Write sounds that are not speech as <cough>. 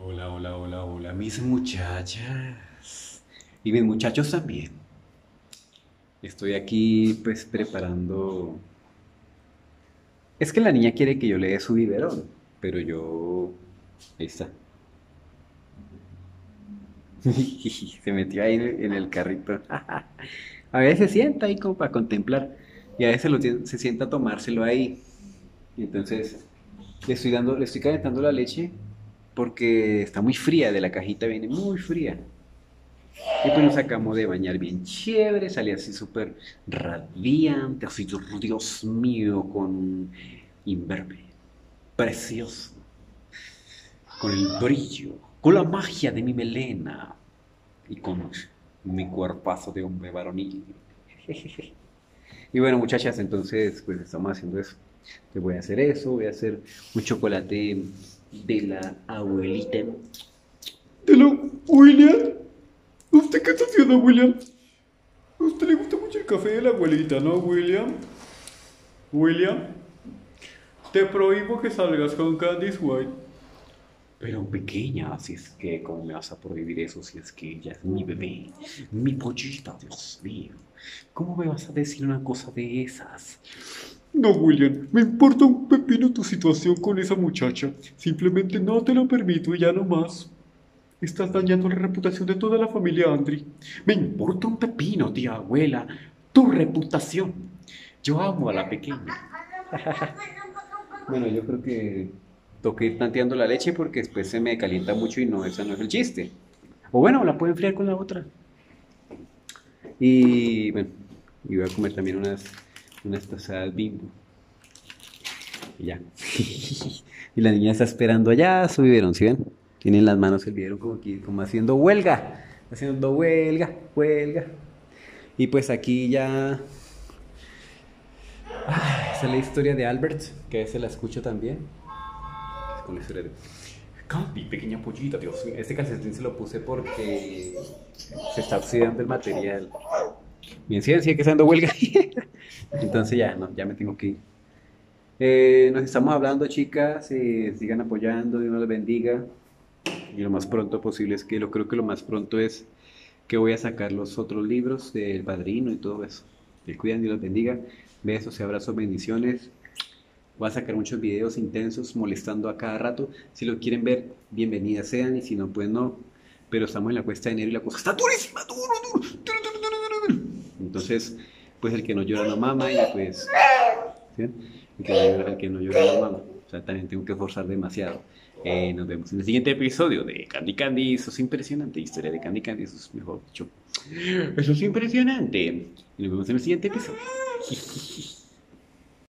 Hola, hola, hola, hola, mis muchachas. Y mis muchachos también. Estoy aquí pues preparando... Es que la niña quiere que yo le dé su biberón, pero yo... Ahí está. <laughs> Se metió ahí en el carrito. <laughs> A veces se sienta ahí como para contemplar y a veces se sienta a tomárselo ahí. Y entonces le estoy dando, le estoy calentando la leche porque está muy fría, de la cajita viene muy fría. Y pues nos sacamos de bañar bien chévere, salí así súper radiante, así, Dios mío, con imberbe, precioso, con el brillo, con la magia de mi melena y con mi cuerpazo de hombre varonil. <laughs> Y bueno, muchachas, entonces pues estamos haciendo eso. Te voy a hacer eso, voy a hacer un chocolate de la abuelita. ¿De la William? ¿Usted qué está haciendo, William? A usted le gusta mucho el café de la abuelita, ¿no, William? William, te prohíbo que salgas con Candice White. Pero pequeña, si es que, ¿cómo me vas a prohibir eso si es que ella es mi bebé? Mi pollita, Dios mío. ¿Cómo me vas a decir una cosa de esas? No, William, me importa un pepino tu situación con esa muchacha. Simplemente no te lo permito y ya no más. Estás dañando la reputación de toda la familia Andri. Me importa un pepino, tía abuela. Tu reputación. Yo amo a la pequeña. bueno, yo creo que toque ir tanteando la leche porque después se me calienta mucho y no, ese no es el chiste. O bueno, la puedo enfriar con la otra. Y bueno, y voy a comer también unas, unas tostadas bimbo. Y ya. <laughs> y la niña está esperando allá su biberón, ¿sí ven? Tienen las manos el biberón como aquí, como haciendo huelga. Haciendo huelga, huelga. Y pues aquí ya esa es la historia de Albert, que se la escucho también con la historia de... Campi, pequeña pollita, Dios mío. Este calcetín se lo puse porque se está oxidando el material. Bien, sí, sigue que dando huelga. <laughs> Entonces ya, no, ya me tengo que ir. Eh, nos estamos hablando, chicas. Eh, sigan apoyando, Dios nos bendiga. Y lo más pronto posible es que lo creo que lo más pronto es que voy a sacar los otros libros del padrino y todo eso. Que cuidan, Dios los bendiga. Besos y abrazos, bendiciones. Voy a sacar muchos videos intensos molestando a cada rato. Si lo quieren ver, bienvenidas sean. Y si no, pues no. Pero estamos en la cuesta de enero y la cosa está durísima, duro, duro, duro, duro, duro. Entonces, pues el que no llora no mama y pues... El, que no llora, el que no llora no mama. O sea, también tengo que forzar demasiado. Eh, nos vemos en el siguiente episodio de Candy Candy. Eso es impresionante. Historia de Candy Candy. Eso es mejor dicho. Eso es impresionante. Y nos vemos en el siguiente episodio.